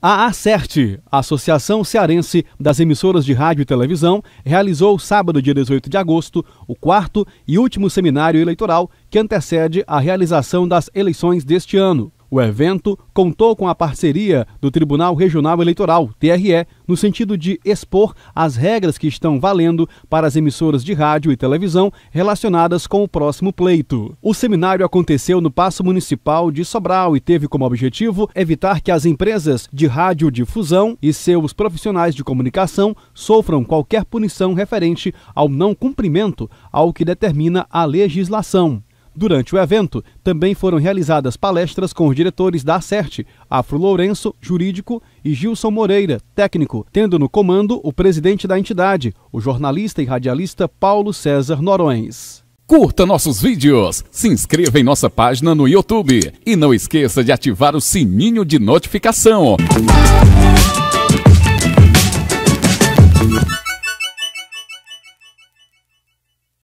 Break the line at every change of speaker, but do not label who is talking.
A ACERT, Associação Cearense das Emissoras de Rádio e Televisão, realizou sábado, dia 18 de agosto, o quarto e último seminário eleitoral que antecede a realização das eleições deste ano. O evento contou com a parceria do Tribunal Regional Eleitoral, TRE, no sentido de expor as regras que estão valendo para as emissoras de rádio e televisão relacionadas com o próximo pleito. O seminário aconteceu no Paço Municipal de Sobral e teve como objetivo evitar que as empresas de radiodifusão e seus profissionais de comunicação sofram qualquer punição referente ao não cumprimento ao que determina a legislação. Durante o evento, também foram realizadas palestras com os diretores da ACERT, Afro Lourenço, jurídico, e Gilson Moreira, técnico, tendo no comando o presidente da entidade, o jornalista e radialista Paulo César Norões.
Curta nossos vídeos, se inscreva em nossa página no YouTube e não esqueça de ativar o sininho de notificação.